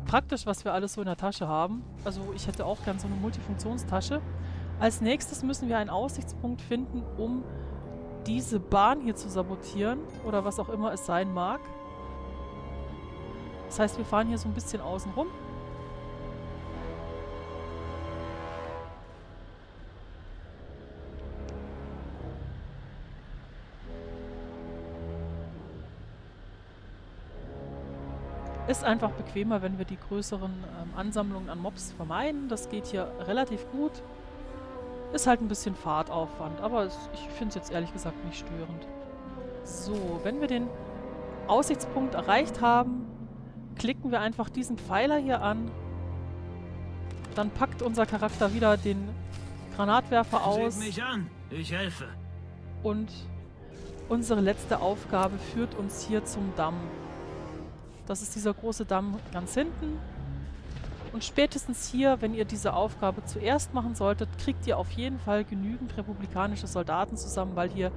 Praktisch, was wir alles so in der Tasche haben. Also ich hätte auch gern so eine Multifunktionstasche. Als nächstes müssen wir einen Aussichtspunkt finden, um diese Bahn hier zu sabotieren. Oder was auch immer es sein mag. Das heißt, wir fahren hier so ein bisschen außen rum. Ist einfach bequemer, wenn wir die größeren ähm, Ansammlungen an Mobs vermeiden. Das geht hier relativ gut. Ist halt ein bisschen Fahrtaufwand, aber es, ich finde es jetzt ehrlich gesagt nicht störend. So, wenn wir den Aussichtspunkt erreicht haben, klicken wir einfach diesen Pfeiler hier an. Dann packt unser Charakter wieder den Granatwerfer aus. Seht mich an, ich helfe. Und unsere letzte Aufgabe führt uns hier zum Damm. Das ist dieser große Damm ganz hinten. Und spätestens hier, wenn ihr diese Aufgabe zuerst machen solltet, kriegt ihr auf jeden Fall genügend republikanische Soldaten zusammen, weil hier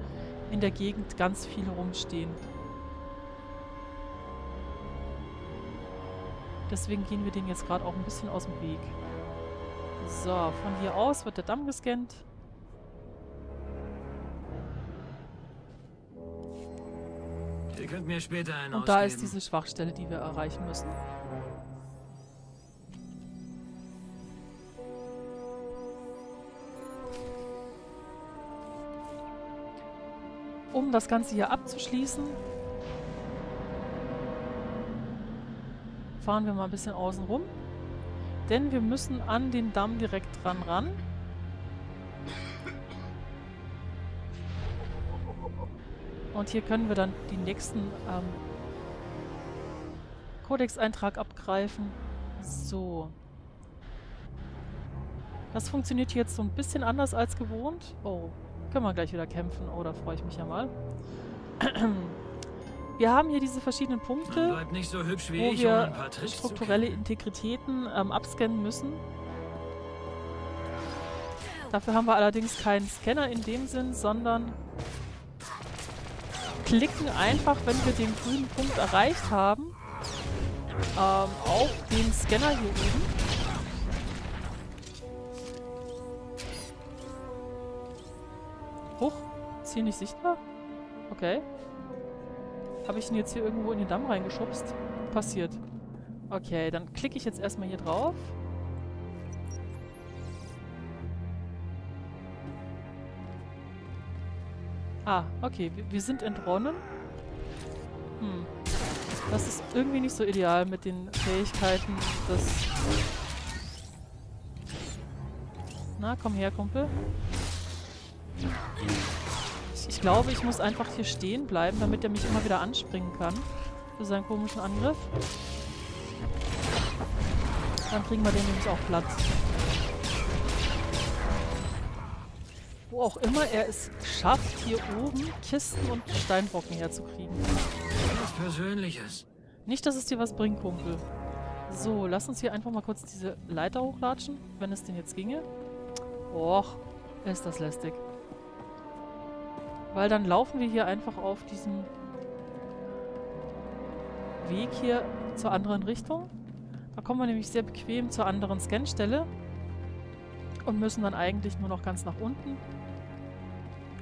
in der Gegend ganz viele rumstehen. Deswegen gehen wir den jetzt gerade auch ein bisschen aus dem Weg. So, von hier aus wird der Damm gescannt. Ihr könnt mir später einen Und da ist ausgeben. diese Schwachstelle, die wir erreichen müssen. Um das Ganze hier abzuschließen, fahren wir mal ein bisschen außen rum. Denn wir müssen an den Damm direkt dran ran. Und hier können wir dann den nächsten ähm, Codex-Eintrag abgreifen. So. Das funktioniert jetzt so ein bisschen anders als gewohnt. Oh, können wir gleich wieder kämpfen. Oh, da freue ich mich ja mal. Wir haben hier diese verschiedenen Punkte, so hübsch wie wo wir ein paar Tricks zu strukturelle Integritäten ähm, abscannen müssen. Dafür haben wir allerdings keinen Scanner in dem Sinn, sondern klicken einfach, wenn wir den grünen Punkt erreicht haben, ähm, auf den Scanner hier oben. Huch, ist hier nicht sichtbar? Okay. Habe ich ihn jetzt hier irgendwo in den Damm reingeschubst? Passiert. Okay, dann klicke ich jetzt erstmal hier drauf. Ah, okay. Wir, sind entronnen. Hm. Das ist irgendwie nicht so ideal mit den Fähigkeiten des... Na, komm her, Kumpel. Ich, ich glaube, ich muss einfach hier stehen bleiben, damit er mich immer wieder anspringen kann. Für seinen komischen Angriff. Dann kriegen wir den nämlich auch platt. Wo auch immer er es schafft, hier oben Kisten und Steinbrocken herzukriegen. Nichts Persönliches. Nicht, dass es dir was bringt, Kumpel. So, lass uns hier einfach mal kurz diese Leiter hochlatschen, wenn es denn jetzt ginge. Och, ist das lästig. Weil dann laufen wir hier einfach auf diesem Weg hier zur anderen Richtung. Da kommen wir nämlich sehr bequem zur anderen Scanstelle und müssen dann eigentlich nur noch ganz nach unten,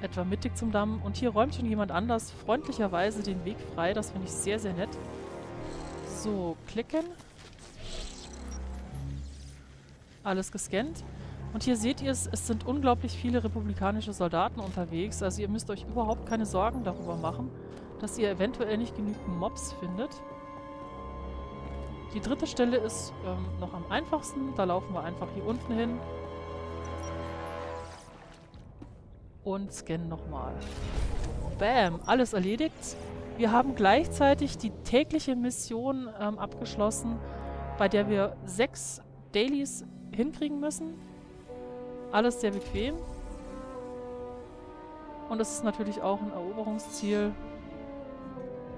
etwa mittig zum Damm. Und hier räumt schon jemand anders freundlicherweise den Weg frei. Das finde ich sehr, sehr nett. So, klicken. Alles gescannt. Und hier seht ihr es, es sind unglaublich viele republikanische Soldaten unterwegs. Also ihr müsst euch überhaupt keine Sorgen darüber machen, dass ihr eventuell nicht genügend Mobs findet. Die dritte Stelle ist ähm, noch am einfachsten. Da laufen wir einfach hier unten hin. Und scannen nochmal. Bam, alles erledigt. Wir haben gleichzeitig die tägliche Mission ähm, abgeschlossen, bei der wir sechs Dailies hinkriegen müssen. Alles sehr bequem. Und es ist natürlich auch ein Eroberungsziel.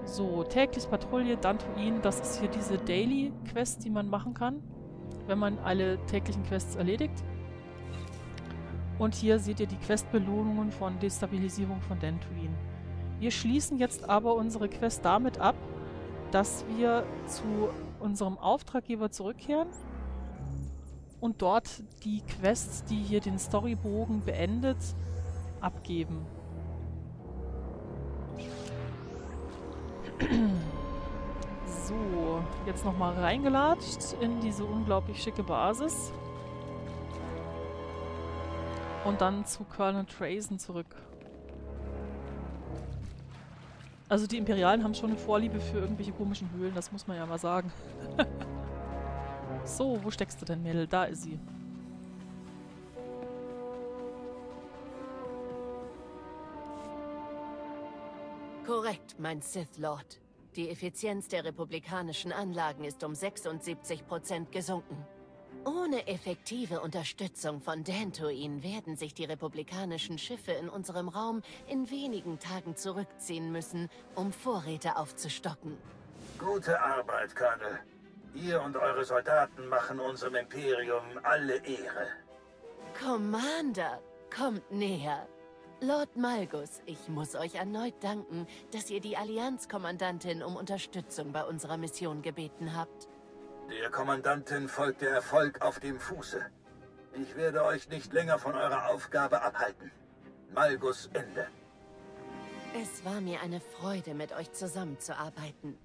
So, täglich Patrouille, Dantuin, das ist hier diese Daily-Quest, die man machen kann, wenn man alle täglichen Quests erledigt. Und hier seht ihr die Questbelohnungen von Destabilisierung von Dantooine. Wir schließen jetzt aber unsere Quest damit ab, dass wir zu unserem Auftraggeber zurückkehren und dort die Quest, die hier den Storybogen beendet, abgeben. So, jetzt nochmal reingelatscht in diese unglaublich schicke Basis. Und dann zu Colonel Trazen zurück. Also die Imperialen haben schon eine Vorliebe für irgendwelche komischen Höhlen, das muss man ja mal sagen. so, wo steckst du denn, Mädel? Da ist sie. Korrekt, mein Sith Lord. Die Effizienz der republikanischen Anlagen ist um 76 Prozent gesunken. Ohne effektive Unterstützung von Dantooine werden sich die republikanischen Schiffe in unserem Raum in wenigen Tagen zurückziehen müssen, um Vorräte aufzustocken. Gute Arbeit, Colonel. Ihr und eure Soldaten machen unserem Imperium alle Ehre. Commander, kommt näher. Lord Malgus, ich muss euch erneut danken, dass ihr die Allianzkommandantin um Unterstützung bei unserer Mission gebeten habt. Der Kommandantin folgt der Erfolg auf dem Fuße. Ich werde euch nicht länger von eurer Aufgabe abhalten. Malgus Ende. Es war mir eine Freude, mit euch zusammenzuarbeiten.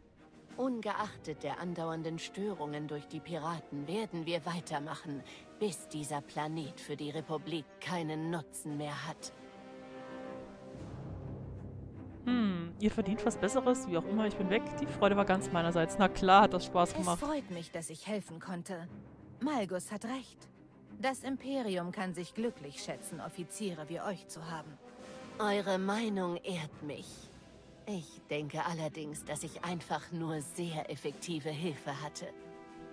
Ungeachtet der andauernden Störungen durch die Piraten werden wir weitermachen, bis dieser Planet für die Republik keinen Nutzen mehr hat. Hm, ihr verdient was Besseres, wie auch immer, ich bin weg. Die Freude war ganz meinerseits. Na klar, hat das Spaß gemacht. Es freut mich, dass ich helfen konnte. Malgus hat recht. Das Imperium kann sich glücklich schätzen, Offiziere wie euch zu haben. Eure Meinung ehrt mich. Ich denke allerdings, dass ich einfach nur sehr effektive Hilfe hatte.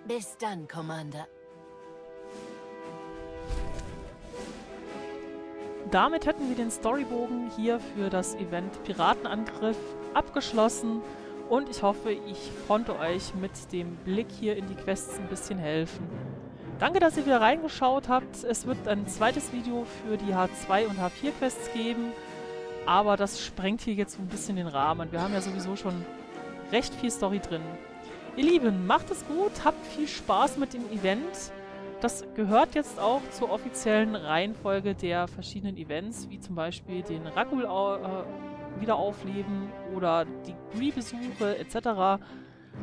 Bis dann, Commander. Damit hätten wir den Storybogen hier für das Event Piratenangriff abgeschlossen und ich hoffe, ich konnte euch mit dem Blick hier in die Quests ein bisschen helfen. Danke, dass ihr wieder reingeschaut habt. Es wird ein zweites Video für die H2 und H4 Quests geben. Aber das sprengt hier jetzt ein bisschen den Rahmen. Wir haben ja sowieso schon recht viel Story drin. Ihr Lieben, macht es gut, habt viel Spaß mit dem Event. Das gehört jetzt auch zur offiziellen Reihenfolge der verschiedenen Events, wie zum Beispiel den Rakul äh, wieder aufleben oder die Gree-Besuche etc.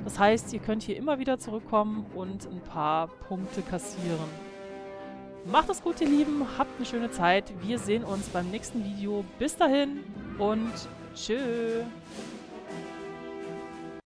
Das heißt, ihr könnt hier immer wieder zurückkommen und ein paar Punkte kassieren. Macht es gut, ihr Lieben. Habt eine schöne Zeit. Wir sehen uns beim nächsten Video. Bis dahin und tschüss.